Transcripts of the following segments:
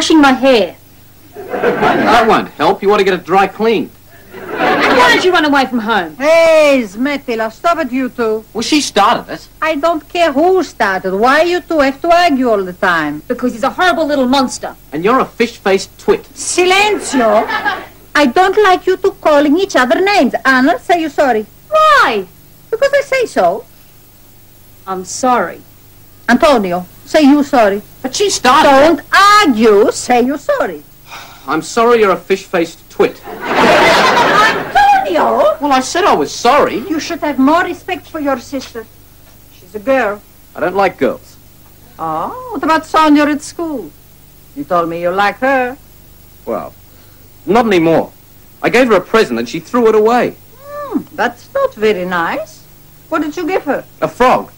Washing my hair. That won't help. You ought to get it dry cleaned. And why don't you run away from home? Hey, Smetila, stop it, you two. Well, she started it. I don't care who started. Why you two have to argue all the time? Because he's a horrible little monster. And you're a fish-faced twit. Silenzio. I don't like you two calling each other names. Anna, say you're sorry. Why? Because I say so. I'm sorry. Antonio, say you sorry. But she started Don't argue, say you sorry. I'm sorry you're a fish-faced twit. Antonio! Well, I said I was sorry. You should have more respect for your sister. She's a girl. I don't like girls. Oh, what about Sonia at school? You told me you like her. Well, not anymore. I gave her a present and she threw it away. Hmm, that's not very nice. What did you give her? A frog.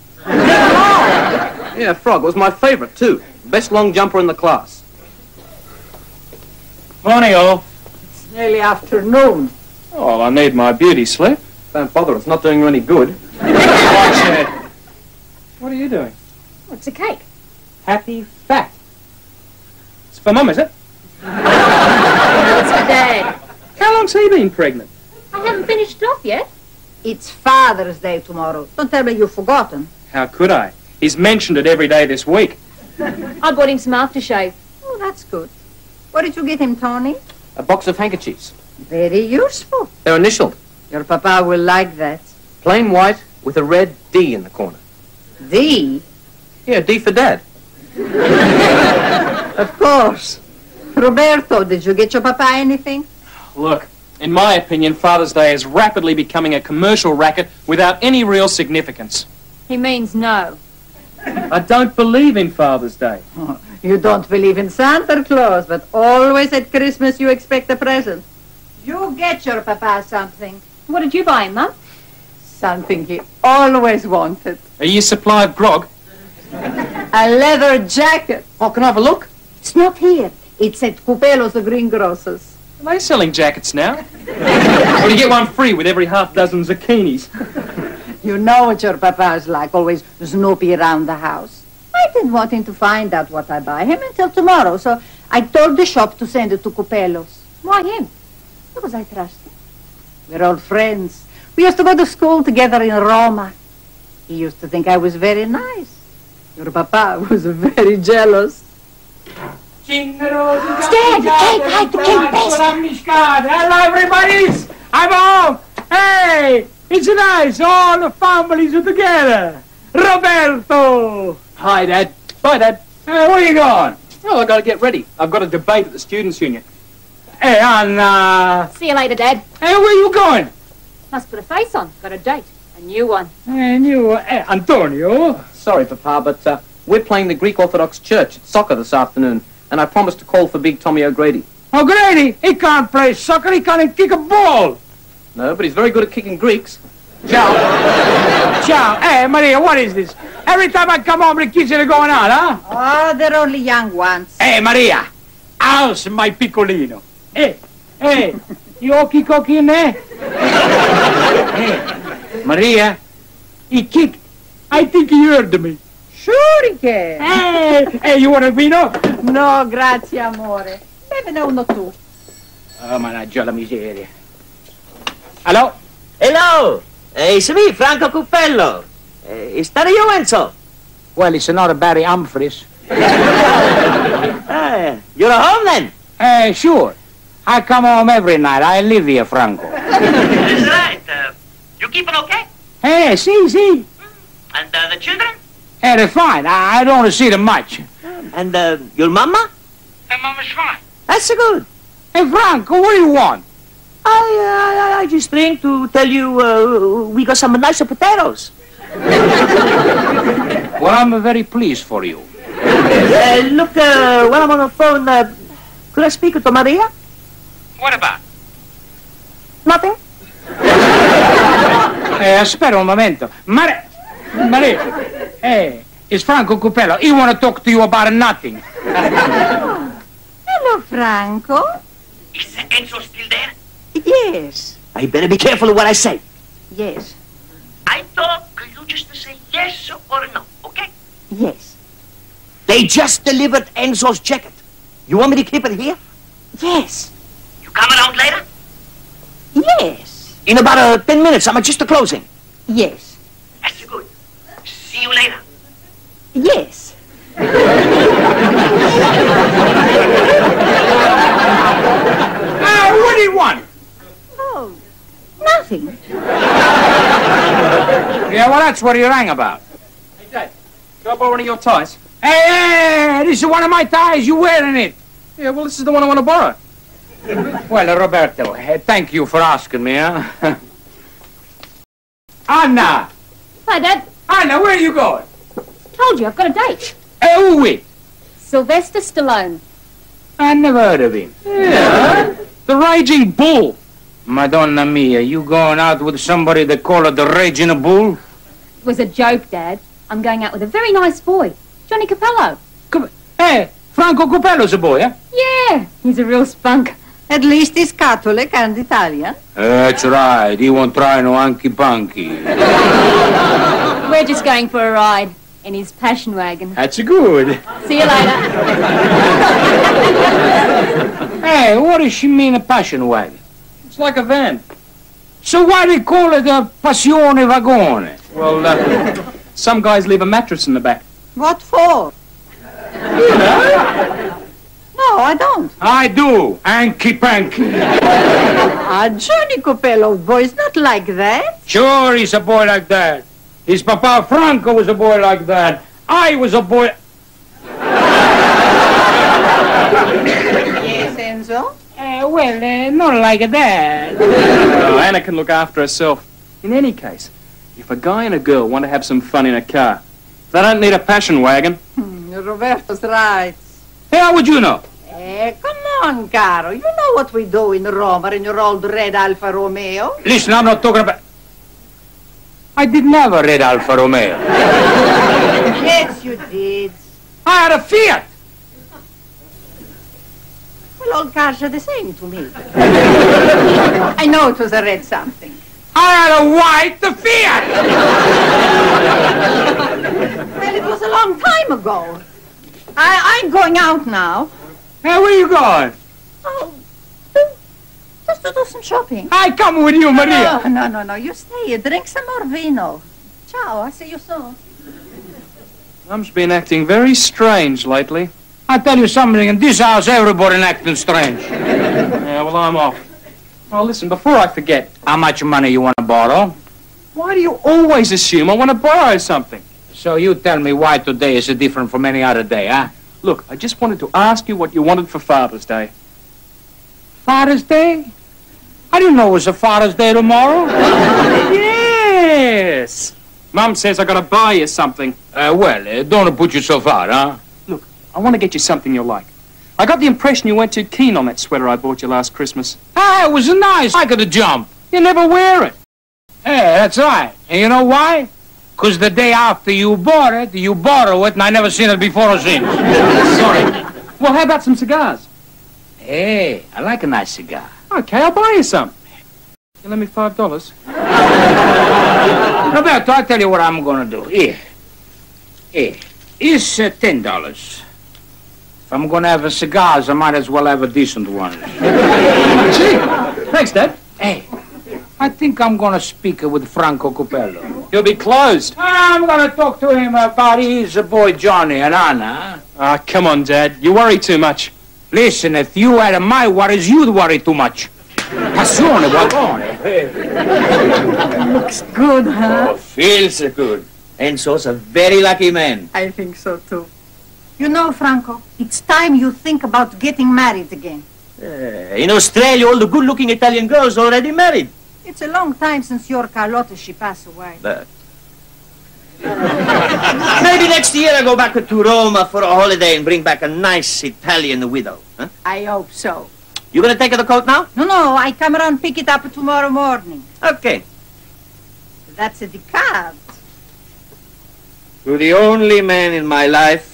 Yeah, a frog. It was my favorite, too. Best long jumper in the class. Morning, all. It's nearly afternoon. Oh, I need my beauty sleep. Don't bother. It's not doing you any good. Watch it. What are you doing? Oh, it's a cake. Happy fat. It's for Mum, is it? It's for Dad. How long's he been pregnant? I haven't finished it off yet. It's Father's Day tomorrow. Don't tell me you've forgotten. How could I? He's mentioned it every day this week. I bought him some aftershave. Oh, that's good. What did you get him, Tony? A box of handkerchiefs. Very useful. They're initialed. Your papa will like that. Plain white with a red D in the corner. D? Yeah, D for Dad. Of course. Roberto, did you get your papa anything? Look, in my opinion, Father's Day is rapidly becoming a commercial racket without any real significance. He means no. I don't believe in Father's Day. Oh, you don't believe in Santa Claus, but always at Christmas you expect a present. You get your papa something. What did you buy him, Mum? Something he always wanted. A year's supply of grog. A leather jacket. Oh, can I have a look? It's not here. It's at Cupelo's, the greengrocers. Are they selling jackets now? or you get one free with every half dozen zucchinis. You know what your papa is like, always snoopy around the house. I didn't want him to find out what I buy him until tomorrow, so I told the shop to send it to Cupelo's. Why him? Because I trust him. We're old friends. We used to go to school together in Roma. He used to think I was very nice. Your papa was very jealous. Stand, the cake, hide the cake, best. Hello, everybody. I'm home. Hey, it's nice. All the families are together. Roberto. Hi, Dad. Bye, Dad. Hey, where are you going? Oh, i got to get ready. I've got a debate at the Students' Union. Hey, Anna. See you later, Dad. Hey, where are you going? Must put a face on. Got a date. A new one. Hey, you, hey, Antonio. Sorry, Papa, but uh, we're playing the Greek Orthodox Church at soccer this afternoon, and I promised to call for Big Tommy O'Grady. O'Grady, he can't play soccer. He can't kick a ball. No, but he's very good at kicking Greeks. Ciao. Ciao. Hey, Maria, what is this? Every time I come home, the kids are going out, huh? Oh, they're only young ones. Hey, Maria, how's my piccolino? Hey, eh, hey, you okey cokey in there? hey, Maria, he kicked. I think he heard me. Sure he can. Hey, hey, you want a vino? No, grazie, amore. Bevene uno tu. Oh, mannaggia la miseria. Hello? Hello, uh, it's me, Franco Cuppello. Uh, is that you, Enzo? Well, it's not a Barry Humphries. Ah, you're home then? Uh, sure. I come home every night. I live here, Franco. That's right. Uh, you keeping okay? Hey, see, see. And uh, the children? Hey, they're fine. I, I don't see them much. And uh, your mama? Hey, Mama's fine. That's good. Hey, Franco, what do you want? I, uh, I just think to tell you uh, we got some nice potatoes. Well, I'm very pleased for you. Uh, look, uh, while I'm on the phone, uh, could I speak to Maria? What about? Nothing? Eh, aspetta un momento. Mare... Maria, hey, it's Franco Cupello. He want to talk to you about nothing. Hello, Franco. Is Enzo still there? Yes. I better be careful of what I say. Yes. I talk you just to say yes or no, okay? Yes. They just delivered Enzo's jacket. You want me to keep it here? Yes. You come around later? Yes. In about uh, 10 minutes. I'm just closing. Yes. That's good. See you later. Yes. Ah, what do you want? Oh, nothing. Yeah, well, that's what he rang about. Hey, Dad, can I borrow one of your ties? Hey, hey, hey, this is one of my ties. You wearing it? Yeah, well, this is the one I want to borrow. Well, uh, Roberto, eh, thank you for asking me, huh? Anna! Hi, Dad. Anna, where are you going? Told you, I've got a date. Hey, who with? Sylvester Stallone. I never heard of him. Yeah. The Raging Bull. Madonna mia, you going out with somebody they call it the Raging Bull? It was a joke, Dad. I'm going out with a very nice boy, Johnny Capello. Come, hey, Franco Cupello's a boy, huh? Yeah, he's a real spunk. At least he's Catholic and Italian. That's right. He won't try no hanky panky. We're just going for a ride in his passion wagon. That's good. See you later. Hey, what does she mean a passion wagon? It's like a van. So why do they call it a passione vagone? Well, uh, some guys leave a mattress in the back. What for? You know? No, I don't. I do. Hanky panky. Ah, Johnny Copello is not like that. Sure, he's a boy like that. His papa Franco was a boy like that. I was a boy. Yes, Enzo. Uh, well, uh, not like that. Oh, Anna can look after herself. In any case, if a guy and a girl want to have some fun in a car, they don't need a passion wagon. Hmm, Roberto's right. Hey, how would you know? Eh, come on, caro. You know what we do in Roma in your old red Alfa Romeo? Listen, I'm not talking about. I didn't have a red Alfa Romeo. yes, you did. I had a Fiat. Well, all cars are the same to me. I know it was a red something. I had a white the Fiat. Well, it was a long time ago. I, I'm going out now. Hey, where are you going? Oh, just to do some shopping. I come with you, Maria. No, no, no, no. You stay. Drink some more vino. Ciao. I'll see you soon. Mum's been acting very strange lately. I tell you something, in this house, everybody acting strange. Yeah, well, I'm off. Well, listen, before I forget, How much money you want to borrow? why do you always assume I want to borrow something? So you tell me why today is different from any other day, huh? Look, I just wanted to ask you what you wanted for Father's Day. Father's Day? I didn't know it was a Father's Day tomorrow. Yes! Mum says I gotta buy you something. Uh, well, uh, don't put yourself out, huh? I want to get you something you'll like. I got the impression you weren't too keen on that sweater I bought you last Christmas. Ah, it was nice. I could jump. You never wear it. Hey, that's right. And you know why? Because the day after you bought it, you borrow it, and I never seen it before or since. Sorry. Well, how about some cigars? Hey, I like a nice cigar. Okay, I'll buy you some. You lend me five dollars? Roberto, I'll tell you what I'm gonna do. Here. Here. Here's uh, ten dollars. If I'm gonna have a cigars, I might as well have a decent one. Gee, thanks, Dad. Hey, I think I'm gonna speak with Franco Copello. He'll be closed. I'm gonna talk to him about his boy Johnny and Anna. Ah, come on, Dad. You worry too much. Listen, if you had my worries, you'd worry too much. Passione, vagone. Looks good, huh? Feels good. Enzo's a very lucky man. I think so, too. You know, Franco, it's time you think about getting married again. Uh, in Australia, all the good-looking Italian girls are already married. It's a long time since your Carlotta, she passed away. But maybe next year I go back to Roma for a holiday and bring back a nice Italian widow. Huh? I hope so. You gonna take the coat now? No, no, I come around pick it up tomorrow morning. Okay. That's a the card. To the only man in my life,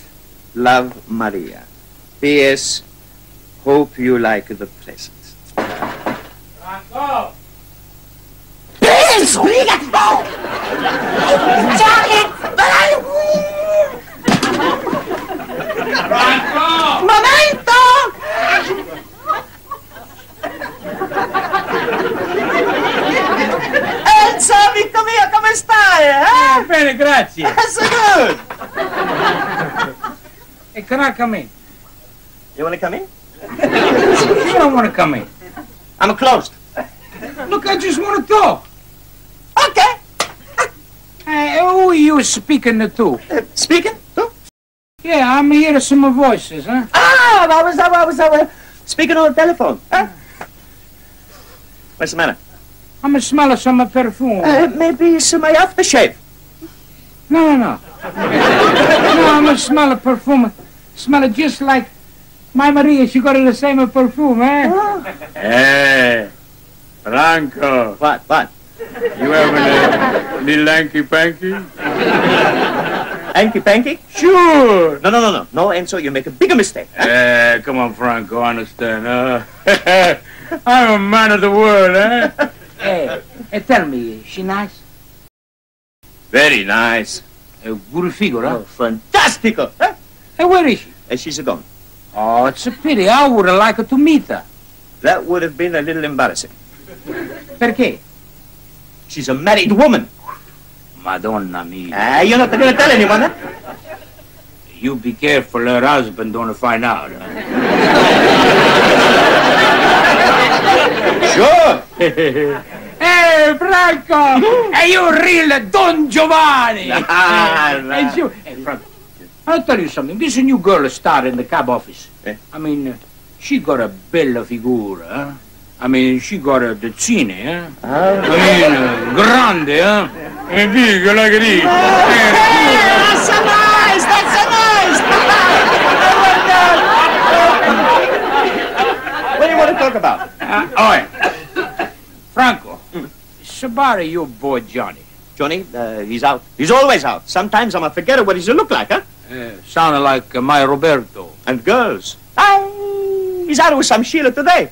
love Maria. P.S. Hope you like the presents. Franco! Franco! Momento! Enzo, amico mio, come stai? Eh? Bene, grazie. So good. Hey, can I come in? You want to come in? You don't want to come in. I'm closed. Look, I just want to talk. Okay. Hey, who are you speaking to? Uh, speaking? Yeah, I'm hearing some voices, huh? Ah, I was, I was, I was speaking on the telephone. Huh? What's the matter? I'm smelling some perfume. Uh, maybe some aftershave. No, no, no. no, I'm smelling perfume. Smell it just like my Maria. She got the same perfume, eh? Hey, Franco, What? What? you having a little hanky panky? Hanky panky? Sure. No, no, no, no. No, Enzo, you make a bigger mistake. Huh? Eh, come on, Franco, understand, huh? I'm a man of the world, eh? Hey, hey, tell me, is she nice? Very nice. A good figure, huh? Oh, fantastico. Huh? Hey, where is she? And she's gone. Oh, it's a pity. I would have liked to meet her. That would have been a little embarrassing. Perché? She's a married woman. Madonna mia. Ah, you're not going to tell anyone, huh? You be careful, her husband don't find out. huh? Sure. Hey, Franco! Hey, you real Don Giovanni! Ah, Hey, you, hey, Franco, I'll tell you something. This is a new girl star in the cab office. Eh? I mean, uh, she got a bella figura, huh? I mean, she got a decine, huh? Ah. I mean, uh, grande, huh? E dico la grida. That's so nice. That's so nice. what do you want to talk about? Uh, oh. Franco, it's about your boy Johnny. Johnny, uh, he's out. He's always out. Sometimes I'm a forget what he should look like, huh? Uh, sounded like uh, my Roberto. And girls. Ah, he's out with some Sheila today.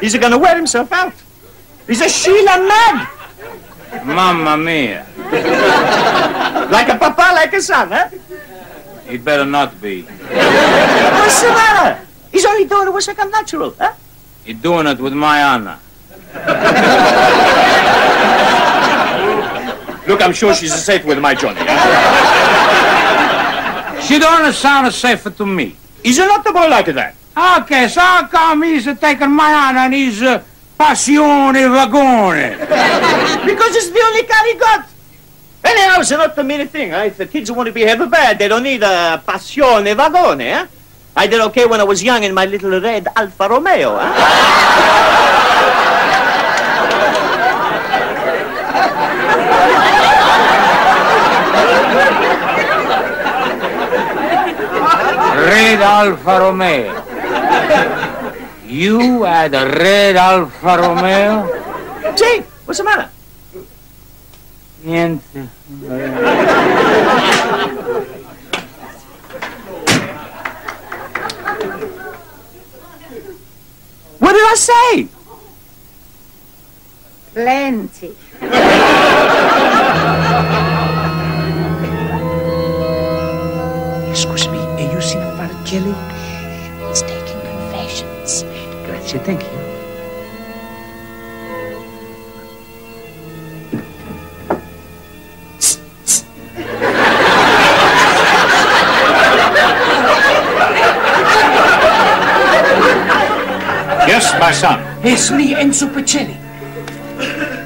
He's gonna wear himself out. He's a Sheila man. Mamma mia. Like a papa, like a son, huh? It better not be. What's the matter? He's only doing it with second natural, huh? You're doing it with my Anna. Look, I'm sure she's safe with my Johnny. Huh? She don't sound safe to me. He's not the boy like that. Okay, so come he's uh, taking my Anna and he's uh, passione vagone? Because it's the only car he got. Anyhow, it's not the mean thing. Huh? If the kids want to behave bad, they don't need a passione vagone, huh? I did okay when I was young in my little red Alfa Romeo, huh? Red Alfa Romeo. You had a red Alfa Romeo? Gee, what's the matter? Niente. What did I say? Plenty. see Father Kelly? He's taking confessions. Grazie, thank you. Yes, my son. It's me, Enzo Pacelli.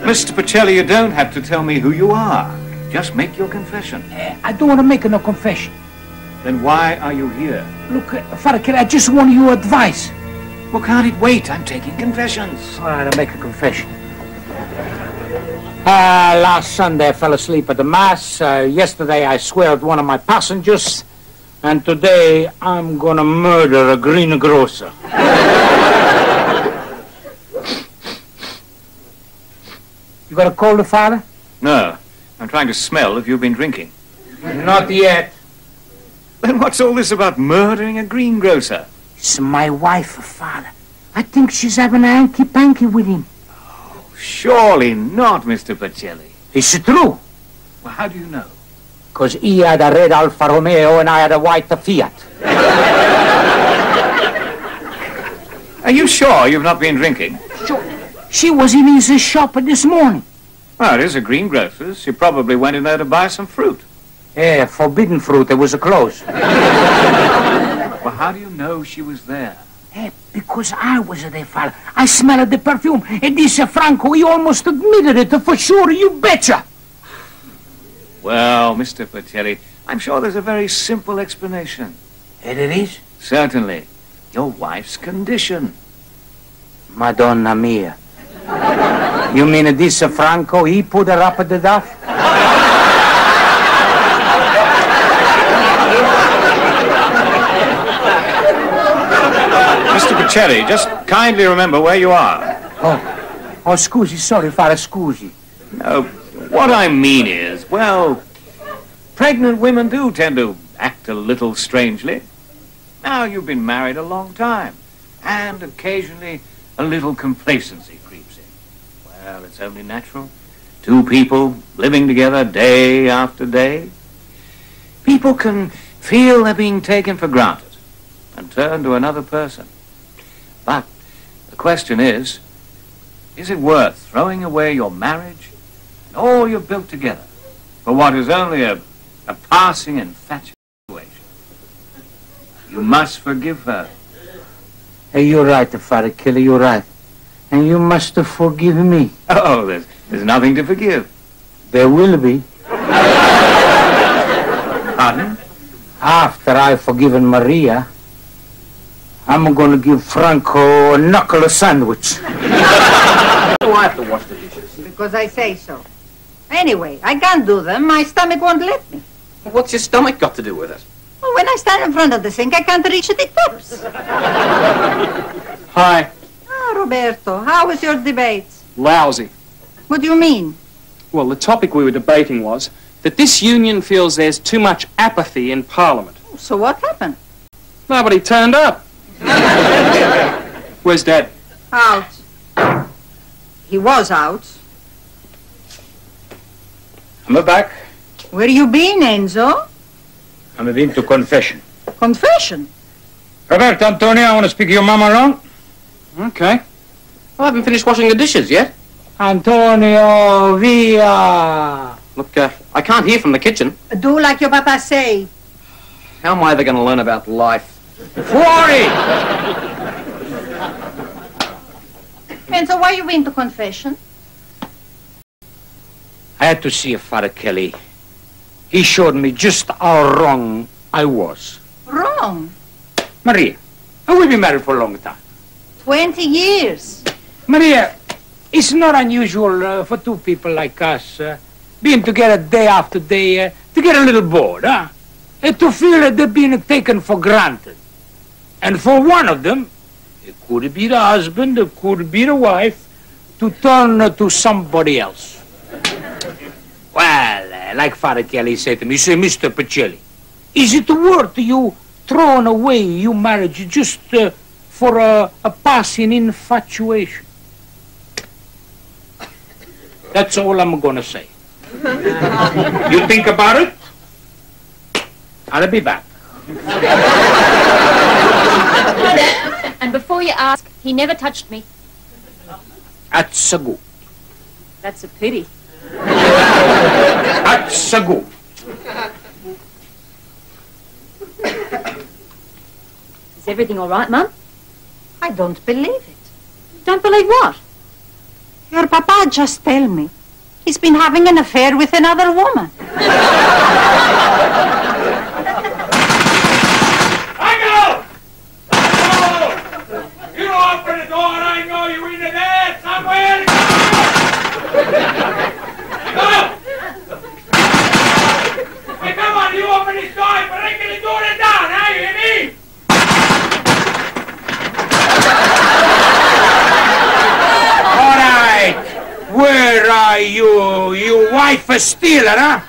Mr. Pacelli, you don't have to tell me who you are. Just make your confession. Uh, I don't want to make no confession. Then why are you here? Look, uh, Father Kelly, I just want your advice. Well, can't it wait? I'm taking confessions. All right, I'll make a confession. Uh, last Sunday I fell asleep at the Mass. Uh, yesterday I sweared one of my passengers. And today I'm gonna murder a greengrocer. you got a cold, father? No. I'm trying to smell if you've been drinking. Not yet. Then what's all this about murdering a greengrocer? It's my wife, father. I think she's having a hanky-panky with him. Oh, surely not, Mr. Pacelli. Is it true? Well, how do you know? Because he had a red Alfa Romeo and I had a white Fiat. Are you sure you've not been drinking? Sure. She was in his shop this morning. Well, it is a greengrocer's. She probably went in there to buy some fruit. Yeah, forbidden fruit. It was a close. Well, how do you know she was there? Eh, because I was there, father. I smelled the perfume. And this uh, Franco, he almost admitted it for sure. You betcha. Well, Mr. Pacelli, I'm sure there's a very simple explanation. And it is? Certainly. Your wife's condition. Madonna mia. You mean this uh, Franco, he put her up at the duff? Pacelli, just kindly remember where you are. Oh, oh, scusi, sorry, father, scusi. No, what I mean is, well, pregnant women do tend to act a little strangely. Now, you've been married a long time, and occasionally a little complacency creeps in. Well, it's only natural. Two people living together day after day. People can feel they're being taken for granted and turn to another person. But the question is, is it worth throwing away your marriage and all you've built together for what is only a, a passing infatuation? You must forgive her. Hey, you're right, the Father Kelly, you're right. And you must forgive me. Oh, there's, there's nothing to forgive. There will be. Pardon? After I've forgiven Maria, I'm gonna give Franco a knuckle sandwich. Why do I have to wash the dishes? Because I say so. Anyway, I can't do them. My stomach won't let me. What's your stomach got to do with it? Well, when I stand in front of the sink, I can't reach the tops. Hi. Ah, Roberto, how was your debate? Lousy. What do you mean? Well, the topic we were debating was that this union feels there's too much apathy in Parliament. So what happened? Nobody turned up. Where's Dad? Out. He was out. I'm back. Where you been, Enzo? I'm been to confession. Confession. Roberto, Antonio, I want to speak to your mama alone. Okay. I haven't finished washing the dishes yet. Antonio, via. Look, uh, I can't hear from the kitchen. Do like your papa say. How am I ever going to learn about life? Fuori! so why you been to confession? I had to see Father Kelly. He showed me just how wrong I was. Wrong. Maria, we've been married for a long time. Twenty years. Maria, it's not unusual uh, for two people like us uh, being together day after day uh, to get a little bored, huh? And to feel that they're being taken for granted. And for one of them, it could be the husband, it could be the wife, to turn to somebody else. Well, like Father Kelly said to me, say, Mr. Pacelli, is it worth you throwing away your marriage just uh, for a, a passing infatuation? That's all I'm gonna say. you think about it? I'll be back. And before you ask, he never touched me. That's a good. That's a pity. That's a good. Is everything all right, Mum? I don't believe it. Don't believe what? Your papa just tell me. He's been having an affair with another woman. Michael! You and I know you're in there somewhere! Go! Hey, come on, you open this door and break the door down, huh? You hear me? All right. Where are you, you wife a stealer, huh?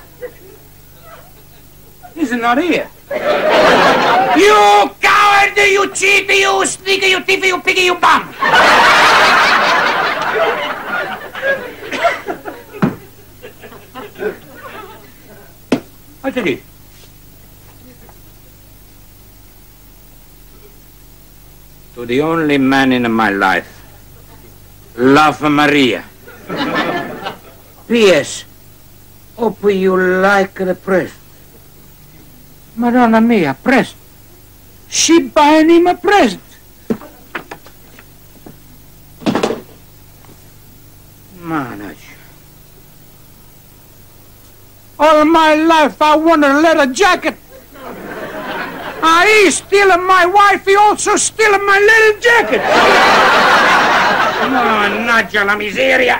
He's not here. You coward, you cheat, you sneaker, you thief, you piggy, you bum. What is it? To the only man in my life, Love Maria. P.S. Hope you like the present. Madonna mia, present. She buying him a present. Manage. All my life I wanted a leather jacket. Ah, he's stealing my wife. He also stealing my little jacket. Mannaggia la miseria.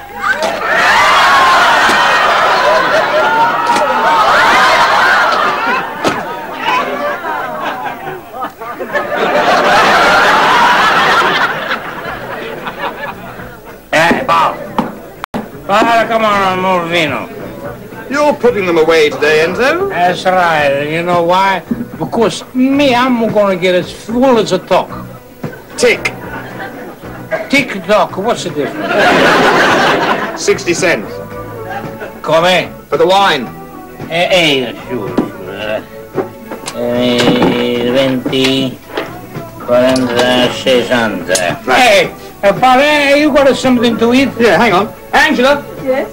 Come on, Morvino. You're putting them away today, Enzo? That's right. You know why? Because me, I'm gonna get as full as a talk. Tick. Tick tock, what's the difference? 60 cents. Come? in. For the wine. Eh, eh, sure. Eh, 20, 40, 60. Hey, uh, Bob, eh, you got something to eat? Yeah, hang on. Angela. Yes?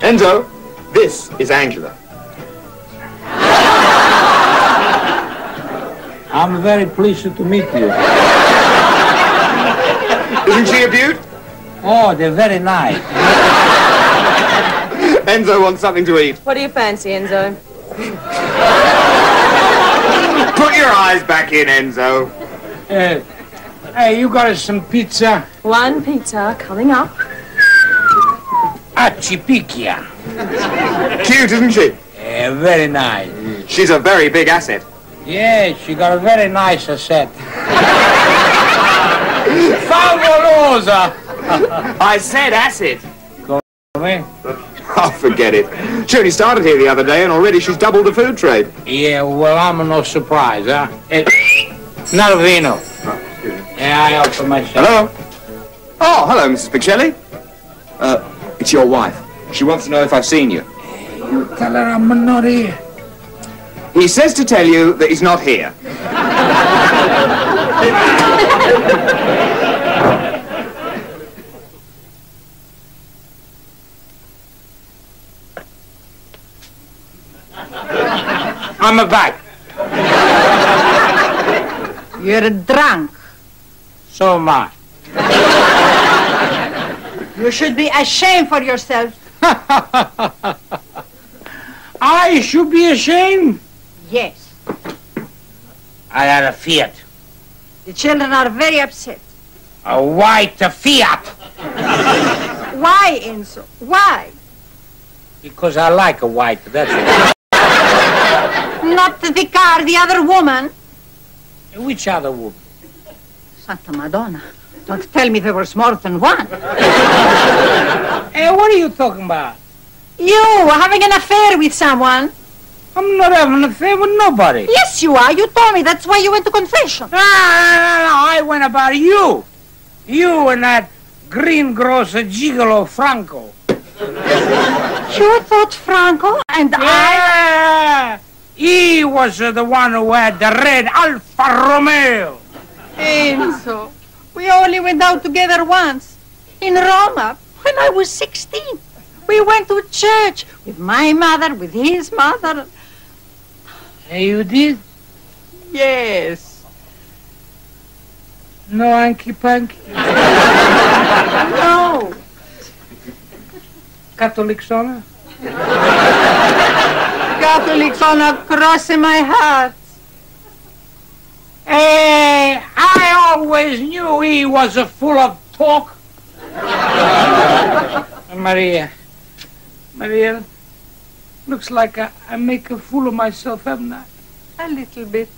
Enzo, this is Angela. I'm very pleased to meet you. Isn't she a beaut? Oh, they're very nice. Enzo wants something to eat. What do you fancy, Enzo? Put your eyes back in, Enzo. Uh, hey, you got us some pizza? One pizza coming up. Achipicchia. Cute, isn't she? Yeah, very nice. She's a very big asset. Yeah, she got a very nice asset. Favolosa! I said acid. Come in. Oh, forget it. She only started here the other day and already she's doubled the food trade. Yeah, well, I'm no surprise, huh? Eh, not vino. Yeah, I offer myself. Hello? Oh, hello, Mrs. Pacelli. Uh, it's your wife. She wants to know if I've seen you. You tell her I'm not here. He says to tell you that he's not here. I'm a back. You're drunk. So am I. You should be ashamed for yourself. I should be ashamed. Yes. I had a Fiat. The children are very upset. A white Fiat. Why, Enzo? Why? Because I like a white, that's it. Not the car, the other woman. Which other woman? Santa Madonna. Don't tell me there was more than one. Hey, what are you talking about? You having an affair with someone? I'm not having an affair with nobody. Yes, you are. You told me. That's why you went to confession. No, no, no, no, I went about you. You and that greengrocer gigolo Franco. You thought Franco and I... Yeah. He was uh, the one who had the red Alfa Romeo. Eh, Enzo, we only went out together once. In Roma, when I was 16. We went to church with my mother, with his mother. Hey, you did? Yes. No hanky panky. No. Catholic sauna? Catholic on a cross in my heart. Hey, I always knew he was a full of talk. Maria, Maria, looks like I, I make a fool of myself, haven't I? A little bit.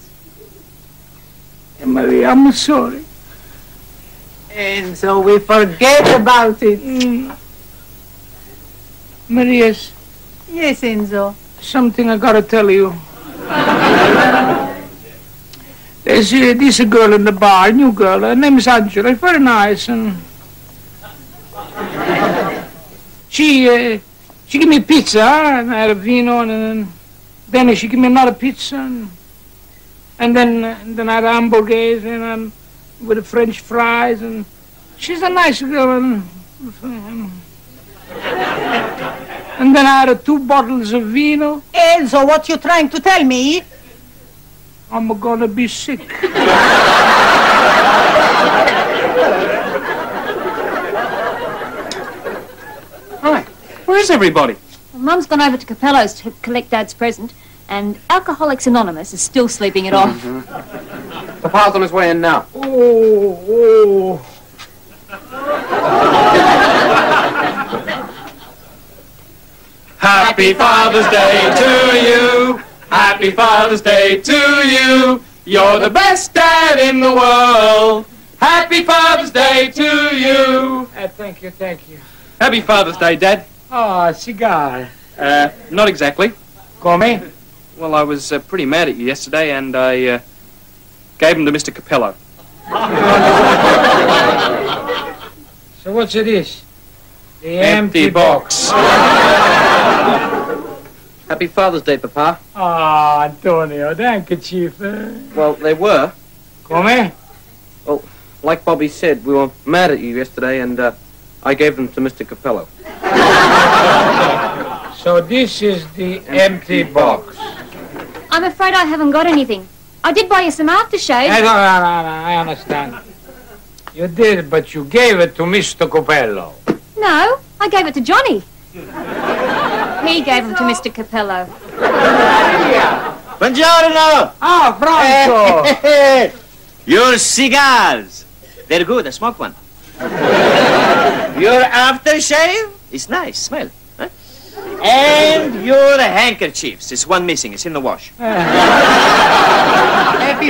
Hey, Maria, I'm sorry. And so we forget about it. Mm. Maria's, Yes, Enzo. something I gotta tell you. There's uh, this girl in the bar, a new girl. Her name is Angela. Very nice, and she uh, she give me pizza and I had a vino, and then she give me another pizza, and, and then uh, then I had hamburgers and um, with the French fries, and she's a nice girl, and, and then I had two bottles of vino. Enzo, what you trying to tell me? I'm gonna be sick. Hi. Where is everybody? Well, Mum's gone over to Capello's to collect Dad's present, and Alcoholics Anonymous is still sleeping it off. Papa's on his way in now. Oh, oh. Happy Father's Day to you. Happy Father's Day to you. You're the best dad in the world. Happy Father's Day to you. Uh, thank you, thank you. Happy Father's Day, Dad. Oh, cigar. Uh, not exactly. Come? Well, I was uh, pretty mad at you yesterday, and I uh, gave him to Mr. Capello. So what's it is? The Empty box. Happy Father's Day, Papa. Ah, Antonio, thank you, Chief. Well, they were. Come? Well, like Bobby said, we were mad at you yesterday, and uh, I gave them to Mr. Capello. So this is the empty box. I'm afraid I haven't got anything. I did buy you some aftershave. I, don't, no, no, no, I understand. You did, but you gave it to Mr. Capello. No, I gave it to Johnny. He gave them to Mr. Capello. Buongiorno! Ah, Franco! Your cigars. They're good. I smoke one. Your aftershave is nice. Smell. Huh? And your handkerchiefs. It's one missing. It's in the wash. Happy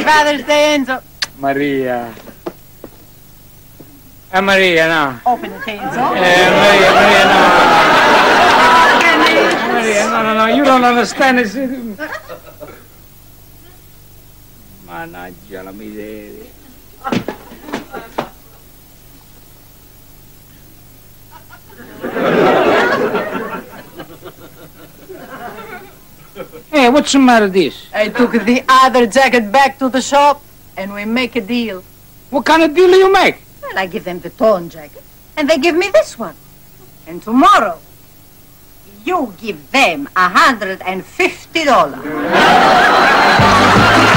Father's Day, Enzo. Maria. Eh, Maria, no. Open it, Enzo. Eh, Maria, Maria, no. No, you don't understand this. Mannaggia la miseria. Hey, what's the matter with this? I took the other jacket back to the shop, and we make a deal. What kind of deal do you make? Well, I give them the torn jacket, and they give me this one. And tomorrow, you give them a hundred and fifty dollars.